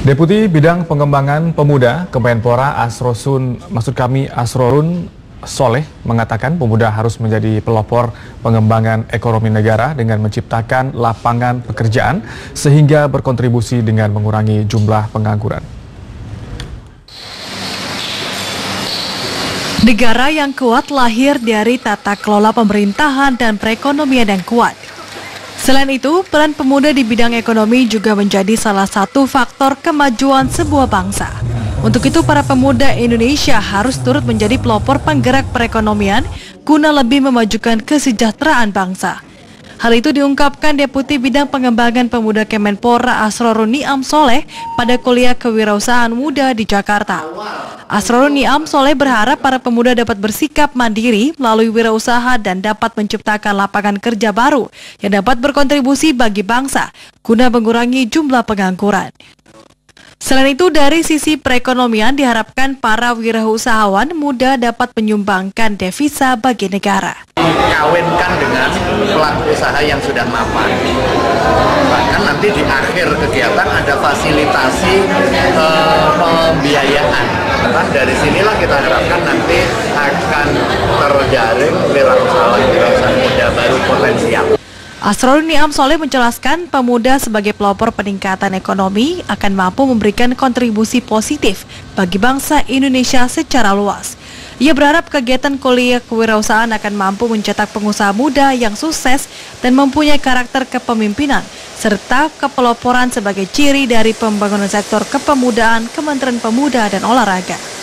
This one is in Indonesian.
Deputi Bidang Pengembangan Pemuda Kemenpora Asrosun, maksud kami Asrorun Soleh mengatakan pemuda harus menjadi pelopor pengembangan ekonomi negara dengan menciptakan lapangan pekerjaan sehingga berkontribusi dengan mengurangi jumlah pengangguran. Negara yang kuat lahir dari tata kelola pemerintahan dan perekonomian yang kuat. Selain itu, peran pemuda di bidang ekonomi juga menjadi salah satu faktor kemajuan sebuah bangsa. Untuk itu, para pemuda Indonesia harus turut menjadi pelopor penggerak perekonomian guna lebih memajukan kesejahteraan bangsa. Hal itu diungkapkan Deputi Bidang Pengembangan Pemuda Kemenpora Asrorun Niam Soleh pada kuliah kewirausahaan muda di Jakarta. Asrorun Niam Soleh berharap para pemuda dapat bersikap mandiri melalui wirausaha dan dapat menciptakan lapangan kerja baru yang dapat berkontribusi bagi bangsa guna mengurangi jumlah pengangguran. Selain itu, dari sisi perekonomian diharapkan para wirausahawan muda dapat menyumbangkan devisa bagi negara. Kawinkan pelaku usaha yang sudah mapan. Bahkan nanti di akhir kegiatan ada fasilitasi eh, pembiayaan. Nah, dari sinilah kita harapkan nanti akan terjaring wirausahawan-wirausahaan muda baru potensial. Asrorun Niam Soleh menjelaskan pemuda sebagai pelopor peningkatan ekonomi akan mampu memberikan kontribusi positif bagi bangsa Indonesia secara luas. Ia berharap kegiatan kuliah kewirausahaan akan mampu mencetak pengusaha muda yang sukses dan mempunyai karakter kepemimpinan serta kepeloporan sebagai ciri dari pembangunan sektor kepemudaan Kementerian Pemuda dan Olahraga.